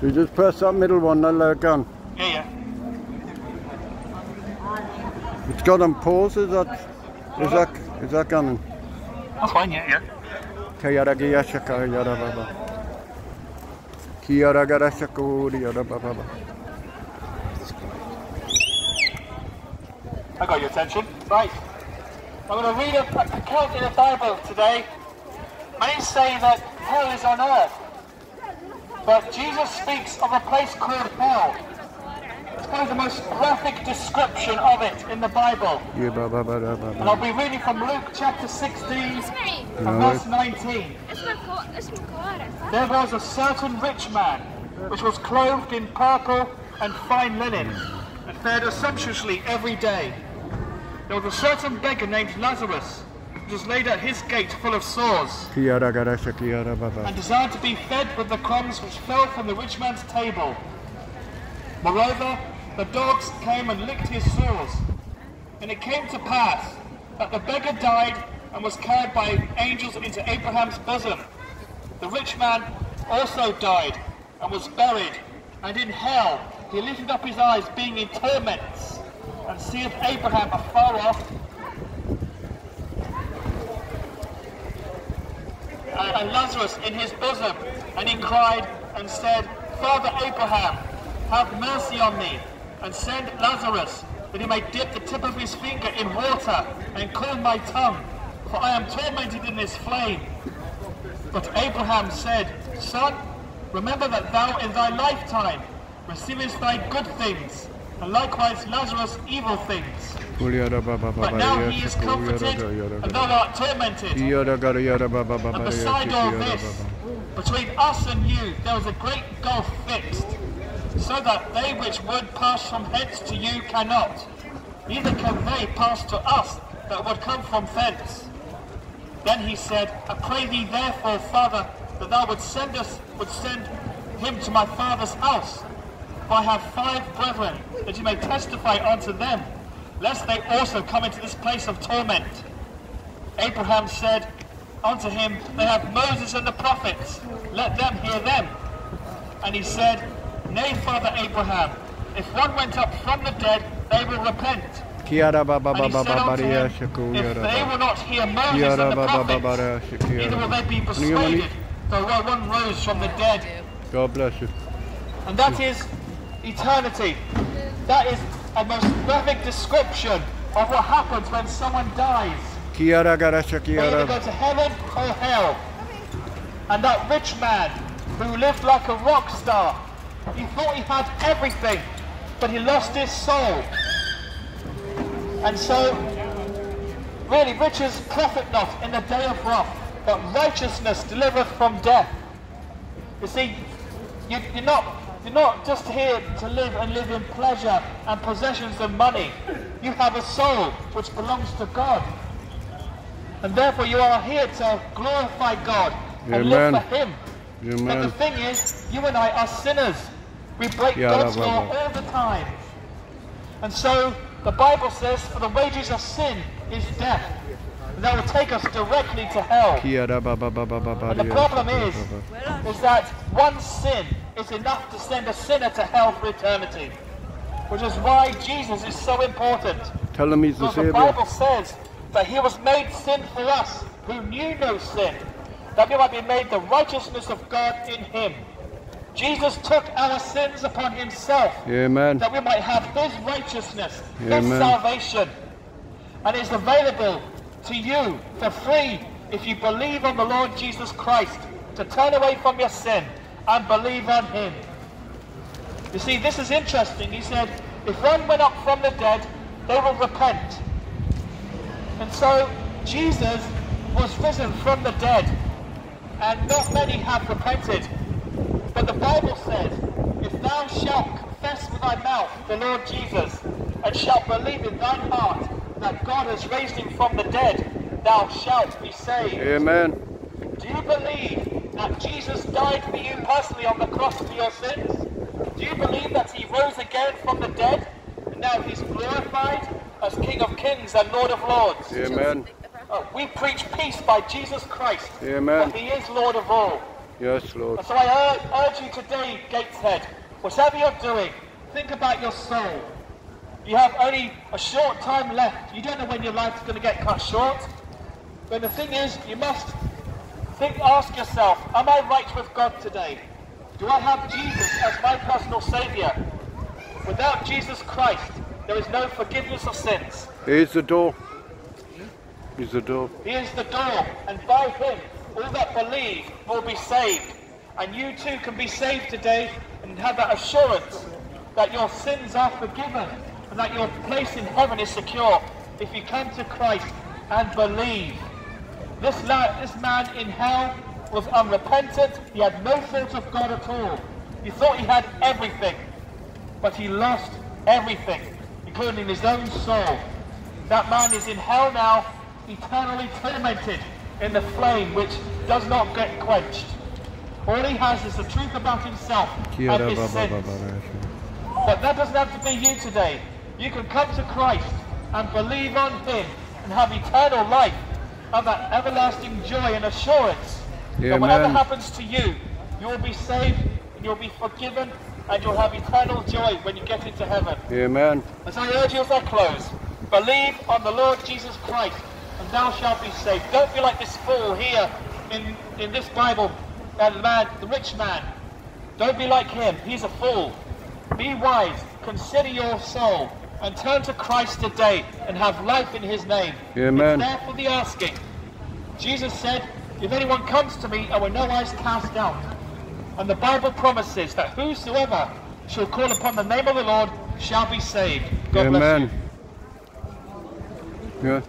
So you just press that middle one, that'll let it go. Yeah, yeah. It's got on pause, is that, is that, is that going? That's fine, yeah, yeah. Kayara gaya shaka yara baba. Kiyara gara shaka uri yara baba. I got your attention. Right. I'm going to read a, a account in the Bible today. Many say that hell is on earth. But Jesus speaks of a place called hell. It's probably the most graphic description of it in the Bible. And I'll be reading from Luke chapter 16 from verse 19. There was a certain rich man which was clothed in purple and fine linen and fared sumptuously every day. There was a certain beggar named Lazarus was laid at his gate full of sores, Kiyara gara shaka baba. and desired to be fed with the crumbs which fell from the rich man's table. Moreover, the dogs came and licked his sores. And it came to pass that the beggar died and was carried by angels into Abraham's bosom. The rich man also died and was buried, and in hell he lifted up his eyes, being in torments, and seeth Abraham afar off. And Lazarus in his bosom, and he cried and said, Father Abraham, have mercy on me, and send Lazarus, that he may dip the tip of his finger in water and cool my tongue, for I am tormented in this flame. But Abraham said, Son, remember that thou in thy lifetime receivest thy good things, and likewise Lazarus evil things. But now he is comforted, and thou art tormented. And beside all this, between us and you, there is a great gulf fixed, so that they which would pass from hence to you cannot, neither can they pass to us that would come from thence. Then he said, I pray thee therefore, Father, that thou would send us, would send him to my father's house. For I have five brethren, that you may testify unto them, lest they also come into this place of torment. Abraham said unto him, They have Moses and the prophets, let them hear them. And he said, Nay, Father Abraham, if one went up from the dead, they will repent. And he said unto him, If they will not hear Moses and the prophets, neither will they be Can you hear me? persuaded, though one rose from the dead. God bless you. And that is eternity. That is a most graphic description of what happens when someone dies. Kiyara gara shaka They either yara. go to heaven or hell. And that rich man who lived like a rock star, he thought he had everything, but he lost his soul. And so, really, riches profit not in the day of wrath, but righteousness delivereth from death. You see, you, you're not you're not just here to live and live in pleasure and possessions and money. You have a soul which belongs to God. And therefore you are here to glorify God and live for Him. But the thing is, you and I are sinners. We break Yeah, God's law all the time. And so the Bible says, for the wages of sin is death. And that will take us directly to hell. And the problem is, is that one sin is enough to send a sinner to hell for eternity. Which is why Jesus is so important. Tell him he's the Because the. Bible says that he was made sin for us who knew no sin, that we might be made the righteousness of God in him. Jesus took our sins upon himself Amen. that we might have his righteousness, his salvation. And it's available to you for free if you believe on the Lord Jesus Christ, to turn away from your sin and believe on him. You see, this is interesting. He said, if one went up from the dead, they will repent. And so Jesus was risen from the dead, and not many have repented. But the Bible says, if thou shalt confess with thy mouth the Lord Jesus, and shalt believe in thine heart that God has raised him from the dead, thou shalt be saved. Amen. Do you believe that Jesus died for you personally on the cross for your sins? Do you believe that he rose again from the dead? And now he's glorified as King of Kings and Lord of Lords? Amen. Uh, we preach peace by Jesus Christ. Amen. For he is Lord of all. Yes, Lord. And so I ur- urge you today, Gateshead, whatever you're doing, think about your soul. You have only a short time left. You don't know when your life's going to get cut short. But the thing is, you must think, ask yourself, am I right with God today? Do I have Jesus as my personal Saviour? Without Jesus Christ, there is no forgiveness of sins. Here's the door. Here's the door. He is the door, and by him all that believe will be saved. And you too can be saved today and have that assurance that your sins are forgiven and that your place in heaven is secure if you come to Christ and believe. This, la- this man in hell was unrepentant. He had no thought of God at all. He thought he had everything, but he lost everything, including his own soul. That man is in hell now, eternally tormented in the flame which does not get quenched. All he has is the truth about himself and his sins. But that doesn't have to be you today. You can come to Christ and believe on Him and have eternal life, have that everlasting joy and assurance that whatever happens to you, you will be saved and you'll be forgiven and you'll have eternal joy when you get into heaven. Amen. As I urge you as I close, believe on the Lord Jesus Christ, and thou shalt be saved. Don't be like this fool here in, in this Bible, that man, the rich man. Don't be like him. He's a fool. Be wise. Consider your soul and turn to Christ today and have life in his name. Amen. It's there for the asking. Jesus said, If anyone comes to me, I will no wise cast out. And the Bible promises that whosoever shall call upon the name of the Lord shall be saved. God bless you. Amen. Yeah.